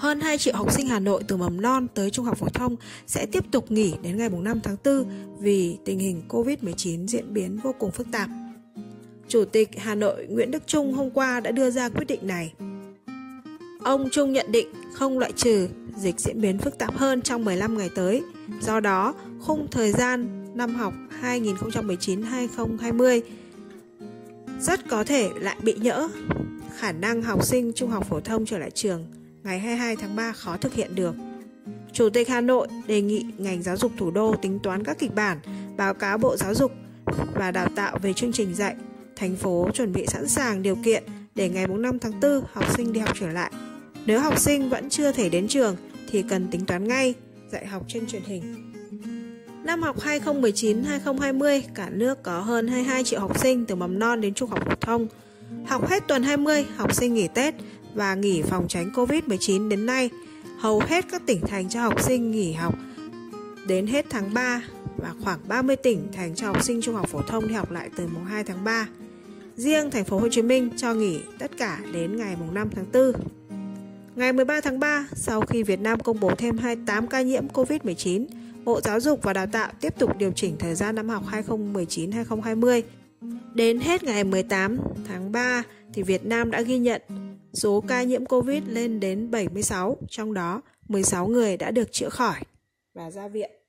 hơn 2 triệu học sinh Hà Nội từ mầm non tới trung học phổ thông sẽ tiếp tục nghỉ đến ngày 5 tháng 4 vì tình hình Covid-19 diễn biến vô cùng phức tạp. Chủ tịch Hà Nội Nguyễn Đức Trung hôm qua đã đưa ra quyết định này. Ông Trung nhận định không loại trừ dịch diễn biến phức tạp hơn trong 15 ngày tới. Do đó, khung thời gian năm học 2019-2020 rất có thể lại bị nhỡ. Khả năng học sinh trung học phổ thông trở lại trường ngày 22 tháng 3 khó thực hiện được. Chủ tịch Hà Nội đề nghị ngành giáo dục thủ đô tính toán các kịch bản, báo cáo Bộ Giáo dục và Đào tạo về chương trình dạy. Thành phố chuẩn bị sẵn sàng điều kiện để ngày 5 tháng 4 học sinh đi học trở lại. Nếu học sinh vẫn chưa thể đến trường thì cần tính toán ngay dạy học trên truyền hình. Năm học 2019-2020, cả nước có hơn 22 triệu học sinh từ mầm non đến trung học phổ thông. Học hết tuần 20, học sinh nghỉ Tết và nghỉ phòng tránh Covid-19 đến nay, hầu hết các tỉnh thành cho học sinh nghỉ học đến hết tháng 3 và khoảng 30 tỉnh thành cho học sinh trung học phổ thông đi học lại từ mùng 2 tháng 3. Riêng thành phố Hồ Chí Minh cho nghỉ tất cả đến ngày mùng 5 tháng 4. Ngày 13 tháng 3, sau khi Việt Nam công bố thêm 28 ca nhiễm COVID-19, Bộ Giáo dục và Đào tạo tiếp tục điều chỉnh thời gian năm học 2019-2020. Đến hết ngày 18 tháng 3 thì Việt Nam đã ghi nhận số ca nhiễm COVID lên đến 76, trong đó 16 người đã được chữa khỏi và ra viện.